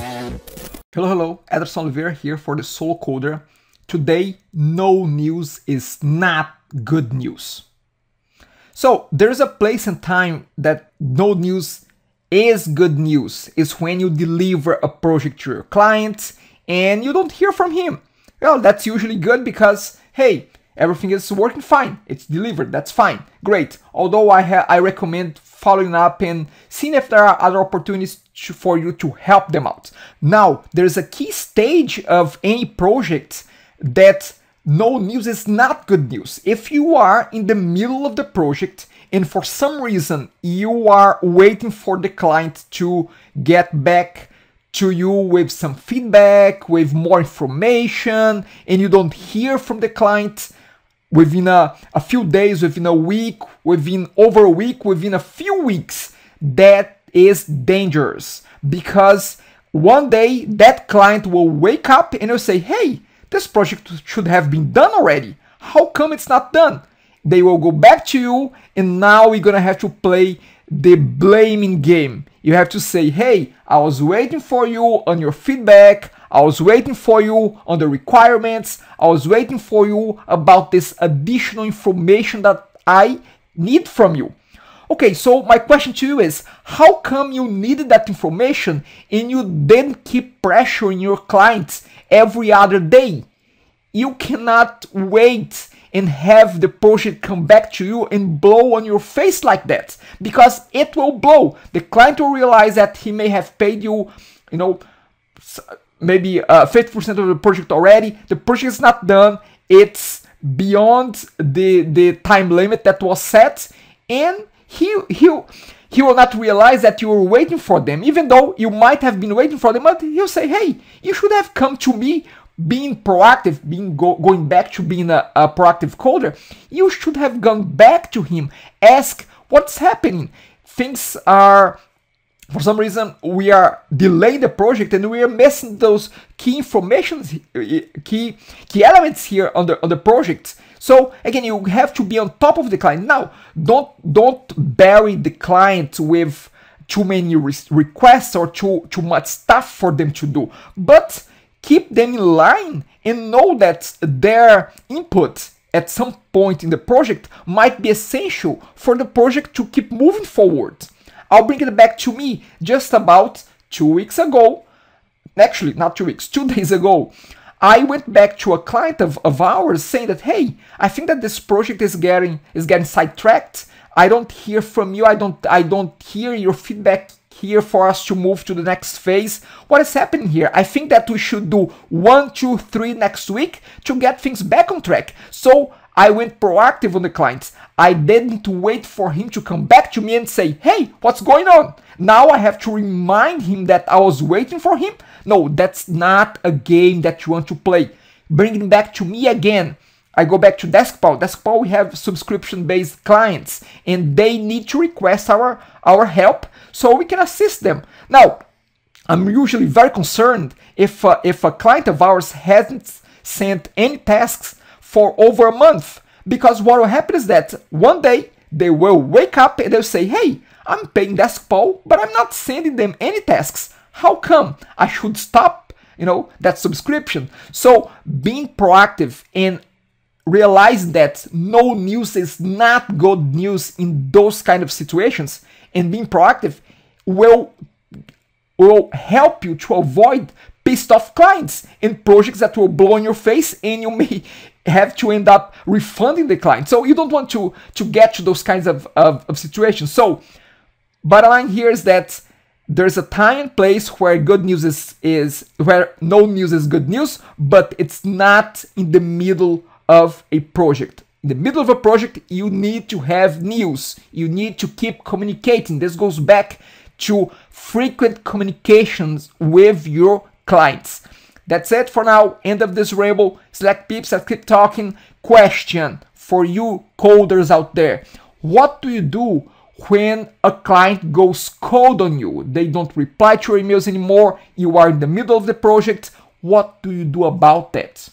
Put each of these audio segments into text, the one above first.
Hello, hello, Ederson Oliveira here for the Solo Coder. Today, no news is not good news. So there's a place and time that no news is good news. Is when you deliver a project to your client and you don't hear from him. Well, that's usually good because, hey, everything is working fine. It's delivered. That's fine. Great. Although I, I recommend following up and seeing if there are other opportunities to, for you to help them out. Now, there's a key stage of any project that no news is not good news. If you are in the middle of the project and for some reason you are waiting for the client to get back to you with some feedback, with more information, and you don't hear from the client within a, a few days, within a week, within over a week, within a few weeks, that is dangerous because one day that client will wake up and will say, hey, this project should have been done already. How come it's not done? They will go back to you and now we're gonna have to play the blaming game. You have to say, hey, I was waiting for you on your feedback. I was waiting for you on the requirements. I was waiting for you about this additional information that I need from you. Okay, so my question to you is, how come you needed that information and you then keep pressuring your clients every other day? You cannot wait and have the project come back to you and blow on your face like that because it will blow. The client will realize that he may have paid you, you know, maybe uh, 50% of the project already. The project is not done. It's beyond the the time limit that was set, and he he he will not realize that you were waiting for them, even though you might have been waiting for them. But he'll say, "Hey, you should have come to me." Being proactive, being go, going back to being a, a proactive coder, you should have gone back to him, ask what's happening. Things are for some reason we are delaying the project and we are missing those key information key key elements here on the on the project. So again you have to be on top of the client. Now don't don't bury the client with too many re requests or too too much stuff for them to do. But keep them in line and know that their input at some point in the project might be essential for the project to keep moving forward I'll bring it back to me just about two weeks ago. Actually, not two weeks, two days ago. I went back to a client of, of ours saying that, hey, I think that this project is getting is getting sidetracked. I don't hear from you. I don't I don't hear your feedback here for us to move to the next phase. What is happening here? I think that we should do one, two, three next week to get things back on track. So I went proactive on the clients. I didn't wait for him to come back to me and say, hey, what's going on? Now I have to remind him that I was waiting for him. No, that's not a game that you want to play. Bring him back to me again. I go back to Deskpal. Deskpal, we have subscription-based clients and they need to request our, our help so we can assist them. Now, I'm usually very concerned if, uh, if a client of ours hasn't sent any tasks for over a month. Because what will happen is that one day they will wake up and they'll say, hey, I'm paying Deskpal, but I'm not sending them any tasks. How come? I should stop, you know, that subscription. So being proactive and realize that no news is not good news in those kind of situations and being proactive will will help you to avoid pissed off clients and projects that will blow in your face and you may have to end up refunding the client. So you don't want to, to get to those kinds of, of, of situations. So bottom line here is that there's a time and place where good news is, is where no news is good news, but it's not in the middle of a project. In the middle of a project, you need to have news. You need to keep communicating. This goes back to frequent communications with your clients. That's it for now. End of this ramble. Slack peeps, I keep talking. Question for you coders out there. What do you do when a client goes cold on you? They don't reply to your emails anymore. You are in the middle of the project. What do you do about that?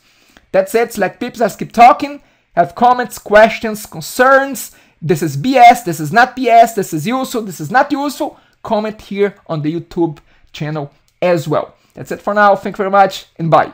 That's it. Slack peeps, I keep talking. Have comments, questions, concerns. This is BS. This is not BS. This is useful. This is not useful. Comment here on the YouTube channel as well. That's it for now. Thank you very much and bye.